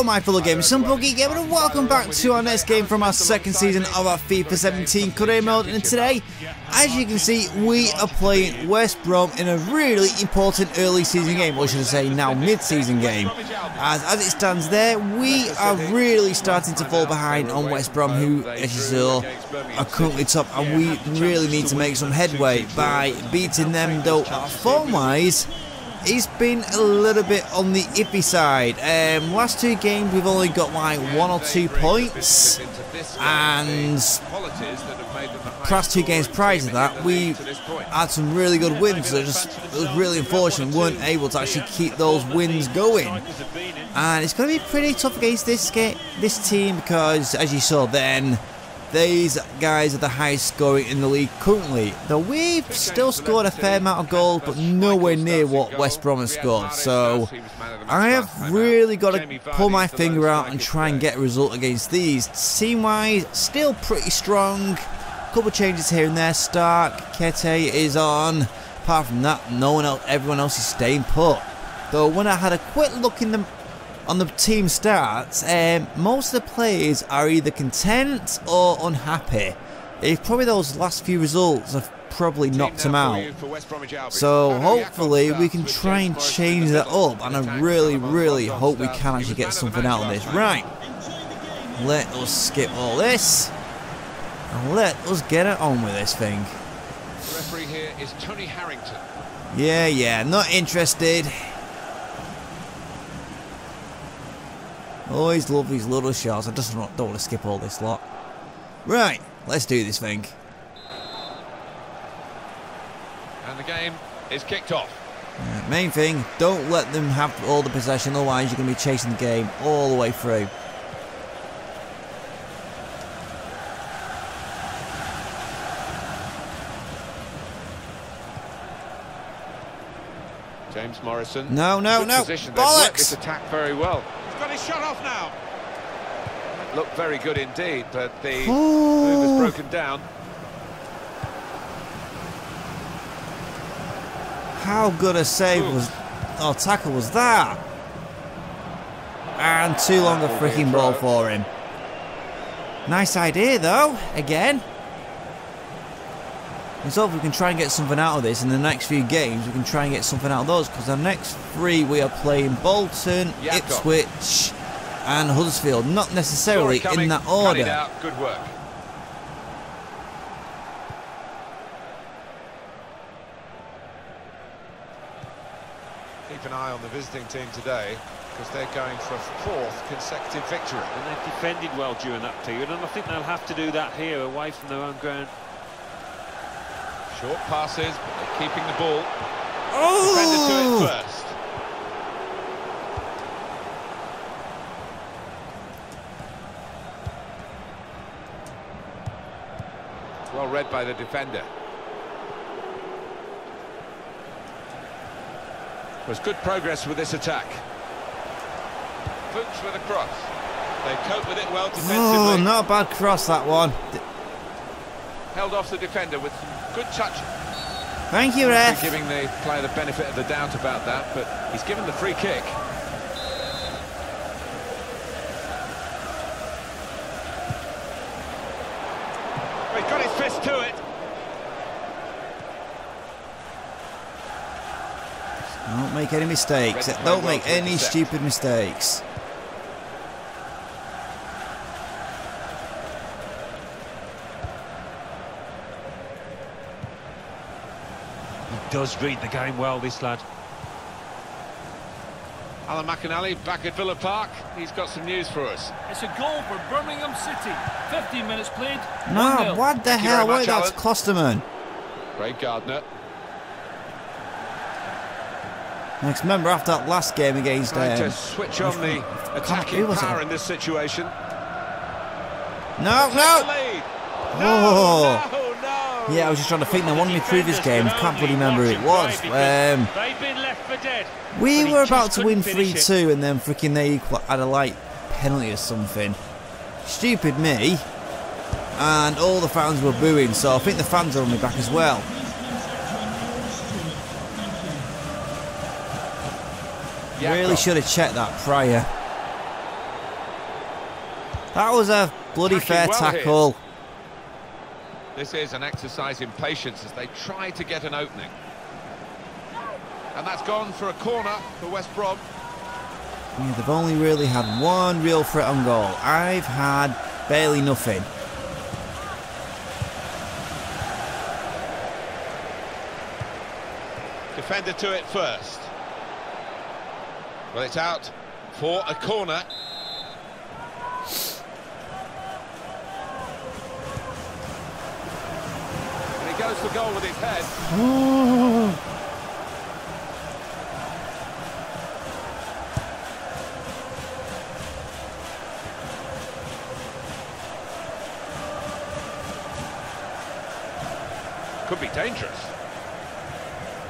Hello my fellow gamers, Simple Geek Gamer and welcome back to our next game from our second season of our FIFA 17 career mode and today, as you can see, we are playing West Brom in a really important early season game, or should I say now mid-season game. As, as it stands there, we are really starting to fall behind on West Brom who, as you saw, are currently top and we really need to make some headway by beating them though form-wise he's been a little bit on the iffy side. Um, last two games we've only got like one or two points, and past two games prior to that we had some really good wins. Just it was really unfortunate we weren't able to actually keep those wins going, and it's going to be pretty tough against this this team because as you saw then. These guys are the highest scoring in the league currently. Though we've still scored a fair amount of goals, but nowhere near what West Brom has scored. So I have really got to pull my finger out and try and get a result against these. Team-wise, still pretty strong. Couple changes here and there. Stark, Keita is on. Apart from that, no one else, everyone else is staying put. Though when I had a quick look in the on the team stats, um, most of the players are either content or unhappy. It's probably those last few results have probably knocked them out. So hopefully we can try and change that up and I really, really hope we can actually get something out of this. Right, let us skip all this and let us get it on with this thing. The referee here is Tony Harrington. Yeah, yeah, not interested. Always love these little shots. I just don't, don't want to skip all this lot. Right, let's do this thing. And the game is kicked off. Uh, main thing, don't let them have all the possession, otherwise you're going to be chasing the game all the way through. James Morrison. No, no, Good no. Position. They've this Bollocks! attack very well. He's got his shot off now. Looked very good indeed, but the move is broken down. How good a save Ooh. was... Oh, tackle was that? And too long a That will be a freaking ball for him. Nice idea, though. Again. Let's hope we can try and get something out of this in the next few games. We can try and get something out of those because our next three we are playing Bolton, Jakob. Ipswich, and Huddersfield. Not necessarily in that order. Good work. Keep an eye on the visiting team today because they're going for a fourth consecutive victory. And they've defended well during that period, and I think they'll have to do that here, away from their own ground. Short passes, but they're keeping the ball. Defender to it Oh! first. Well read by the defender. Was good progress with this attack. Fuchs with a cross. They cope with it well defensively. Oh, not a bad cross that one. Held off the defender with some good touch. Thank you, ref. giving the player the benefit of the doubt about that, but he's given the free kick. He's got his fist to it. Don't make any mistakes. Read the play Don't make any stupid mistakes. Does read the game well, this lad. Alan McInally back at Villa Park. He's got some news for us. It's a goal for Birmingham City. 15 minutes played. No, what the Thank hell? very Wait, that's Klostermann. Great Gardner Next, remember after that last game against trying to um, switch on the who attacking was it? power in this situation. No, The no. Oh. No, no, no. Yeah, I was just trying to think. Now, one of my previous games, can can't really remember who it was. Um, They've been left for dead. we were about to win couldn't finish it. 3-2 and then freaking they equal had a light penalty or something. Stupid me. And all the fans were booing, so I think the fans are on my back as well. Really should have checked that prior. That was a bloody fair tackle. This is an exercise in patience as they try to get an opening. And that's gone for a corner for West Brom. Yeah, they've only really had one real threat on goal. I've had barely nothing. Defender to it first. Well, it's out for a corner. And he goes for goal with his head. Could be dangerous.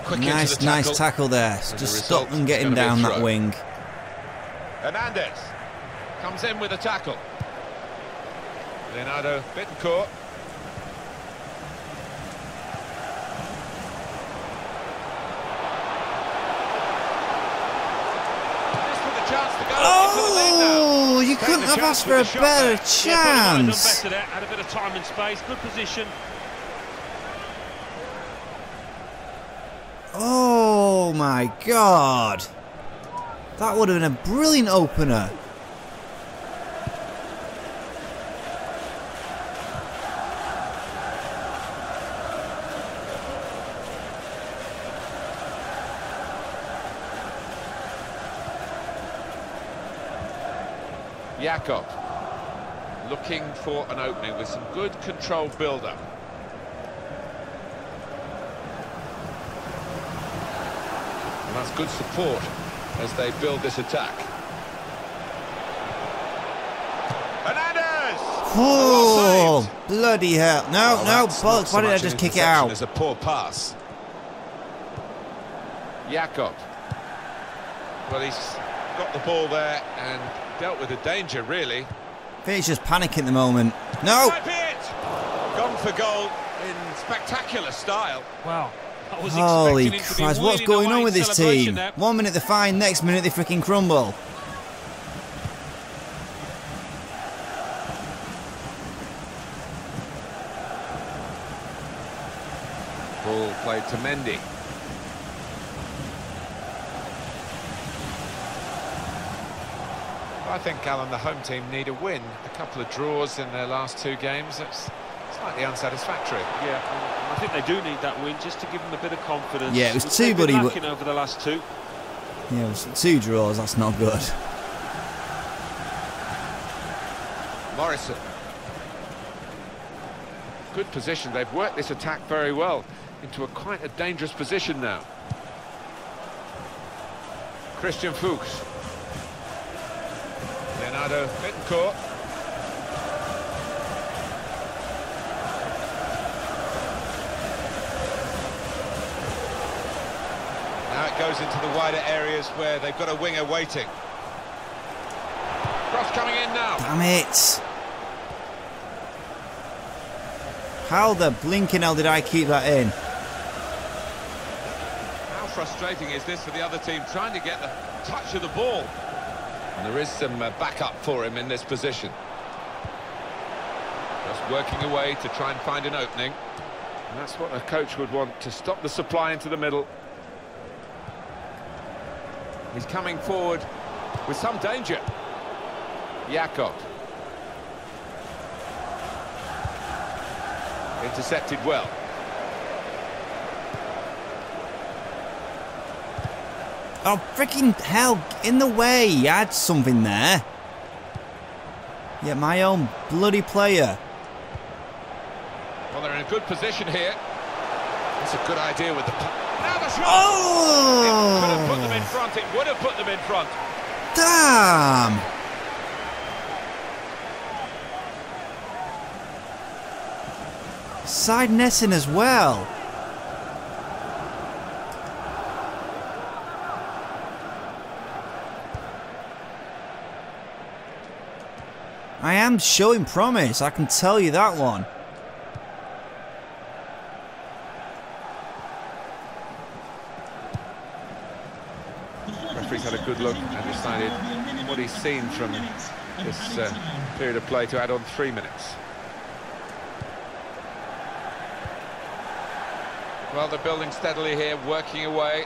Quick Nice, the nice tackle. tackle there. As Just result, stop them it's getting gonna be a down that wing. Hernandez comes in with a tackle. Leonardo Bittencourt. This with a chance to go into the lead now. Oh, you couldn't have asked for a better there. Yeah, but he might have done chance. better there. Had a bit of time and space. Good position. Oh my god. That would have been a brilliant opener. Jakob looking for an opening with some good controlled build-up. And that's good support as they build this attack. Hernandez! Oh, bloody hell. No, Well, no, that's not so Why did I just kick it out? as a poor pass. Jakob. Well, he's got the ball there and dealt with the danger, really. I he's just panicking at the moment. No! Might be it! Gone for goal in spectacular style. Wow. Was Holy expecting him to be Christ, what's going on with this team? there. One minute they're fine, next minute they freaking crumble. Ball played to Mendy. I think, Alan, the home team need a win. A couple of draws in their last two games. It's slightly unsatisfactory. Yeah, I think they do need that win just to give them a bit of confidence. Yeah, it was two, they've been buddy, but- over the last two. Yeah, it was two draws, that's not good. Morrison. Good position. They've worked this attack very well into a quite a dangerous position now. Christian Fuchs. Leonardo Bittencourt. Now it goes into the wider areas where they've got a winger waiting. Cross coming in now. Damn it! How the blinking hell did I keep that in? How frustrating is this for the other team trying to get the touch of the ball? And there is some uh, backup for him in this position. Just working away to try and find an opening. And that's what a coach would want, to stop the supply into the middle. He's coming forward with some danger. Jakob. Intercepted well. Oh, freaking hell, in the way, you had something there. Yeah, my own bloody player. Well, they're in a good position here. It's a good idea with the... Now the shot! It could have put them in Oh! front. It would have put them in front. Damn! Side netting as well. I am showing promise, I can tell you that one. Referee's had a good look and decided what he's seen from this uh, period of play to add on three minutes. Well, they're building steadily here, working away.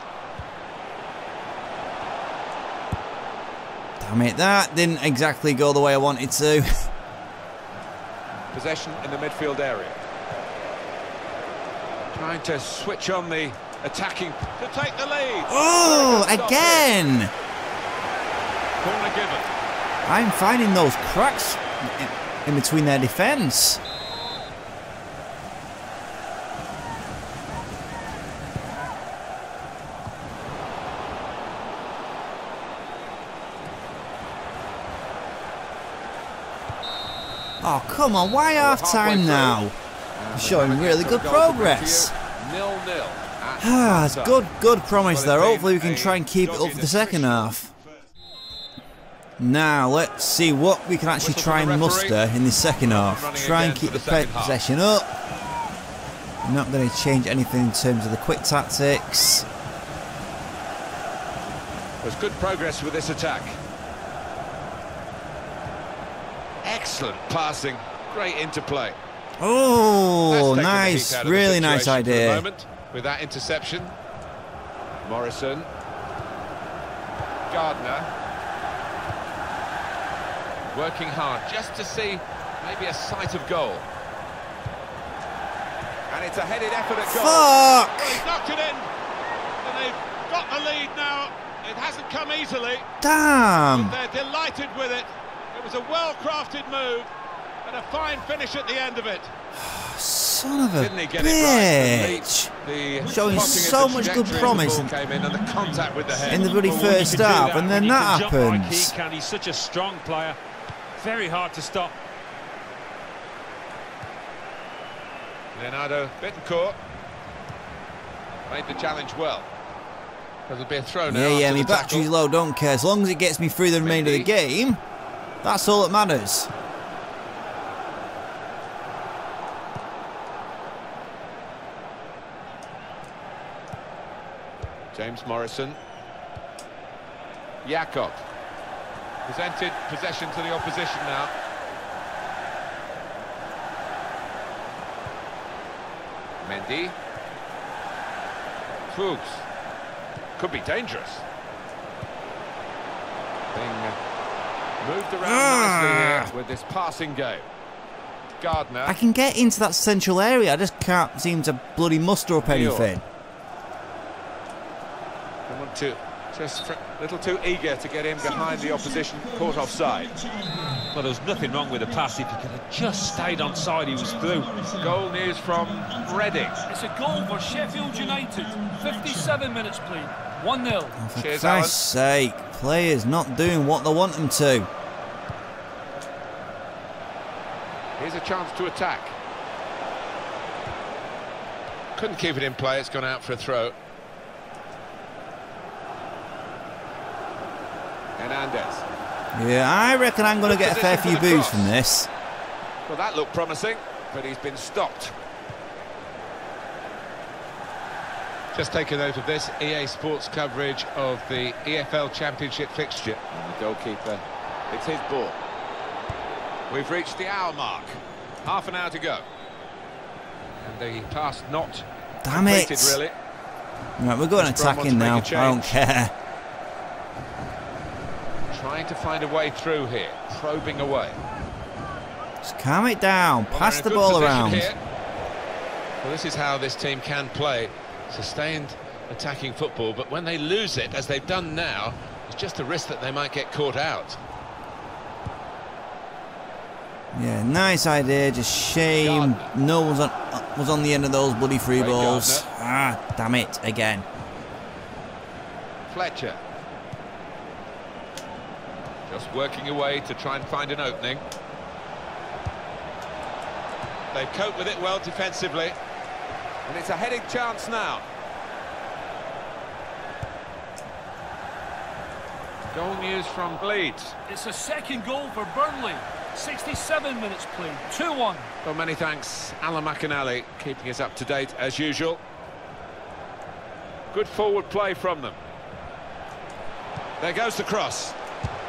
Damn it, that didn't exactly go the way I wanted to. Possession in the midfield area. Trying to switch on the attacking to take the lead. Oh, again! Corner given. I'm finding those cracks in, in between their defence. Oh, come on, why half time now? Showing really good progress. Ah, it's good, good promise there. Hopefully we can try and keep it up for the second half. Now, let's see what we can actually try and muster in the second half. Try and keep the possession up. Not going to change anything in terms of the quick tactics. There's good progress with this attack. Excellent passing. Great interplay. Oh, That's taken the nice. heat out of the Really nice situation for the idea. moment With that interception. Morrison. Gardner. Working hard just to see maybe a sight of goal. And it's a headed effort at goal. Fuck! Well, knocked it in. And they've got the lead now. It hasn't come easily. Damn! They're delighted with it. It was a well-crafted move and a fine finish at the end of it. Son of a Didn't he get it bitch! right? The, the Showing so much good promise in the contact with the head. In the bloody Well, first half, and then that like happens. he can, he's such a strong player. Very hard to stop. Leonardo Bittencourt made the challenge well. There'll be a throw now. Yeah, yeah, my battery's low, don't care. As long as it gets me through the remainder of the game, that's all that matters. James Morrison. Jakob. Presented possession to the opposition now. Mendy. Fuchs. Could be dangerous. Moved around nicely Ah. here with this passing game. Gardner. I can get into that central area, I just can't seem to bloody muster up anything. They want to just a little too eager to get in behind the opposition, caught offside. Well, there was nothing wrong with the pass. If he could have just stayed on side, he was through. Goal news from Reading. It's a goal for Sheffield United. 57 minutes played. 1-0. For Cheers, Christ's sake, players not doing what they want them to. Here's a chance to attack. Couldn't keep it in play, it's gone out for a throw. Hernandez. Yeah, I reckon I'm going to get a fair few boos from this. Well, that looked promising, but he's been stopped. Just take a note of this, EA Sports coverage of the EFL Championship fixture. And the goalkeeper, it's his ball. We've reached the hour mark. Half an hour to go. And the pass not Damn completed, it. really. Right, we're going attacking now. want to make I a don't care. Trying to find a way through here, probing away. Just calm it down. Well, Pass the in a good ball around. here. Well, this is how this team can play. Sustained attacking football, but when they lose it, as they've done now, it's just a risk that they might get caught out. Yeah, nice idea. Just shame Gardner. no one's on was on the end of those bloody free balls. Gardner. Ah, damn it again. Fletcher. Just working away to try and find an opening. They've coped with it well defensively. And it's a heading chance now. Goal news from Leeds. It's a second goal for Burnley. 67 minutes played. 2-1. Well, many thanks, Alan McInally, keeping us up to date as usual. Good forward play from them. There goes the cross.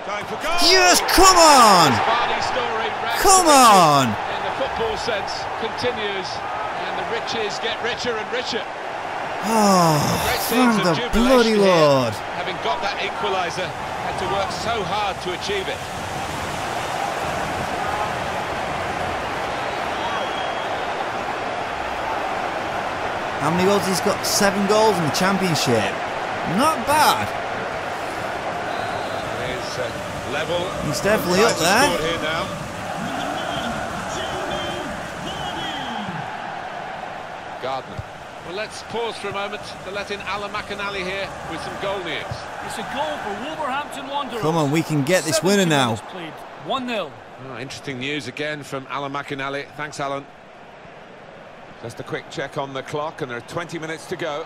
Going for goal. Yes, come on! Vardy story. rags Come on! In the football sense, continues, and the riches get richer and richer. Oh, thank of the bloody here. Lord. Having got that equaliser, had to work so hard to achieve it. How many goals he's got? Seven goals in the championship. Not bad. He's uh, level. He's definitely up there. Gardner. Well, let's pause for a moment to let in Alan McInally here with some goal news. It's a goal for Wolverhampton Wanderers. Come on, we can get this 70 winner now. 1-0. Oh, ah, interesting news again from Alan McInally. Thanks, Alan. Just a quick check on the clock, and there are 20 minutes to go.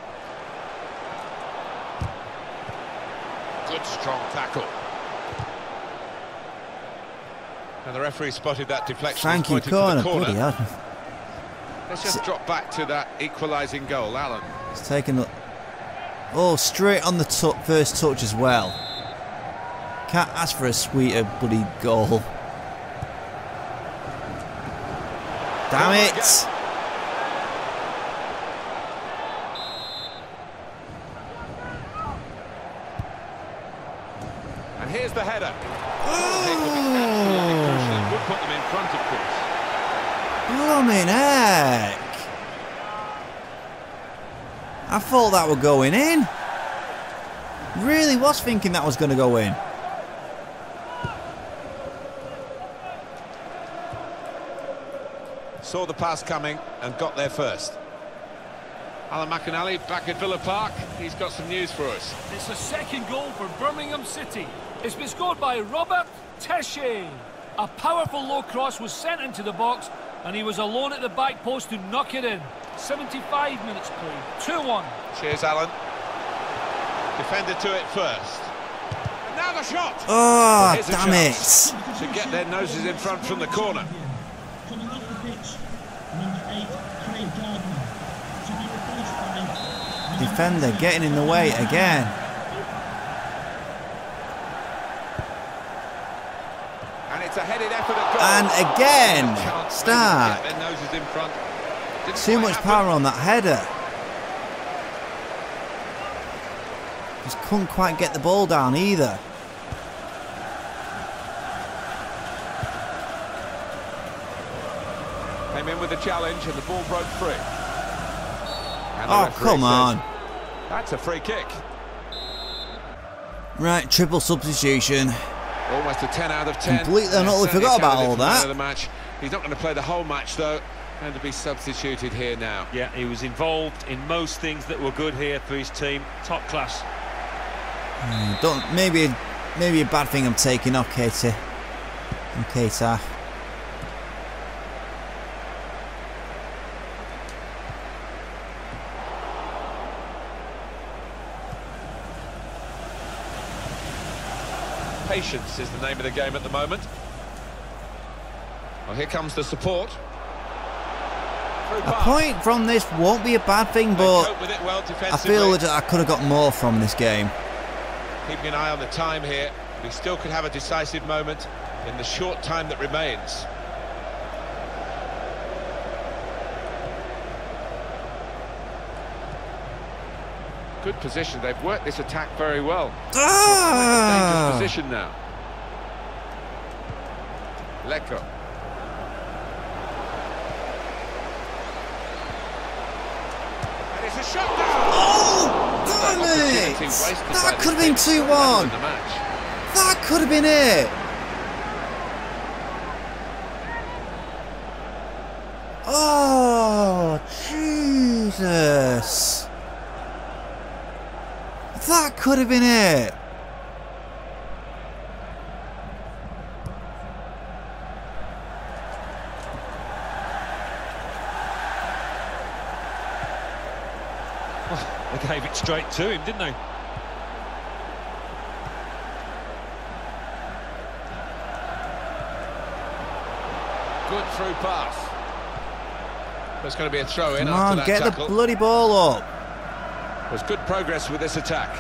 Good, strong tackle. And the referee spotted that deflection. Thank you, pointing to the corner. Let's just drop back to that equalising goal, Alan. It's taken. a- Oh, straight on the first touch as well. Can't ask for a sweeter bloody goal. Damn it! And here's the header. Oh, it could be absolutely crucial. It would put them in front, of course. Blooming heck! I thought that were going in. Really was thinking that was going to go in. Saw the pass coming and got there first. Alan McInally back at Villa Park. He's got some news for us. It's a second goal for Birmingham City. It's been scored by Robert Tesche. A powerful low cross was sent into the box and he was alone at the back post to knock it in. 75 minutes played. 2-1. Cheers, Alan. Defender to it first. And now the shot. Oh, Here's damn it! To get their noses in front from the corner. Coming off the pitch, number eight, Craig Gardner. To be replaced by Defender getting in the way again. And it's a headed effort at goal. And again, Stark. to Get their noses in front. Didn't Too much power on that header. Just couldn't quite get the ball down either. Came in with a challenge and the ball broke free. Oh, come on. That's a free kick. Right, triple substitution. Almost a 10 out of 10. Completely and utterly Certainly forgot about all that. the match. He's not going to play the whole match though. Going to be substituted here now. Yeah, he was involved in most things that were good here for his team. Top class. Hmm, don't maybe maybe a bad thing I'm taking off Katie. And Keita. Patience is the name of the game at the moment. Well, here comes the support. A point from this won't be a bad thing, but cope with it well I feel that I could have got more from this game. Keeping an eye on the time here. We still could have a decisive moment in the short time that remains. Good position. They've worked this attack very well. Dangerous Ah! position now. Leko. And it's a shot down. Oh, damn it! Opportunity wasted by That could have been 2-1. In the match. That could have been it. Oh, Jesus. That could have been it. Oh, they gave it straight to him, didn't they? Good through pass. There's going to be a throw in Come after on, that get the bloody ball up. There's good progress with this attack.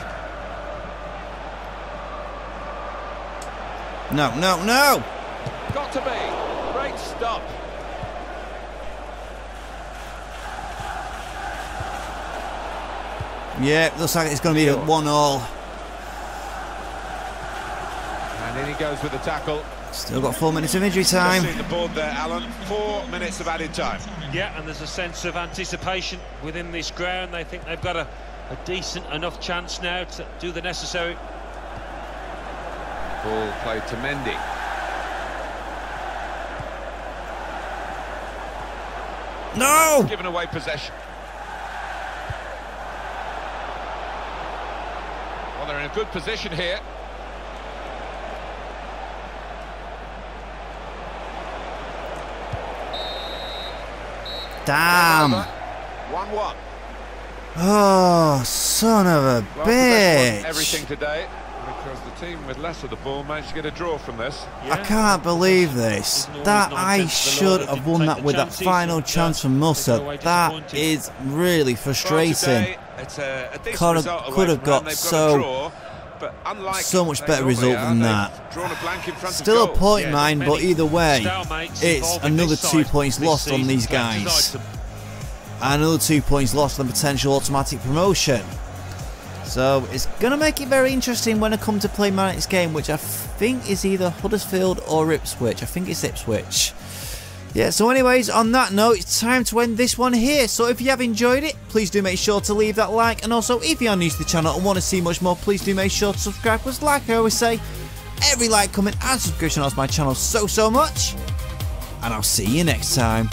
No, no, no! Got to be. Great stop. Yeah, looks like it's going to be a one all. And in he goes with the tackle. Still got four minutes of injury time. seen the board there, Alan. Four minutes of added time. Yeah, and there's a sense of anticipation within this ground. They think they've got a, a decent enough chance now to do the necessary. Ball played to Mendy. No! Given away possession. Well, they're in a good position here. Damn! 1-1. Oh, son of a Well, bitch! everything today because the team with less of the ball managed to get a draw from this. I can't believe this. That. I should have won that with that final and, chance from Musa. away That disappointed. is really frustrating. today, it's a, a decent Could have- could have got so- but so much better result are, than that. Drawn a blank in front Still a of goal. point Yeah, mine, but either way, it's another two points lost on these Plenty guys. Another two points lost on potential automatic promotion. So it's going to make it very interesting when I come to play my next game, which I think is either Huddersfield or Ipswich. I think it's Ipswich. Yeah, so anyways, on that note, it's time to end this one here. So if you have enjoyed it, please do make sure to leave that like. And also, if you are new to the channel and want to see much more, please do make sure to subscribe. Because like I always say, every like, comment and subscription helps my channel so, so much. And I'll see you next time.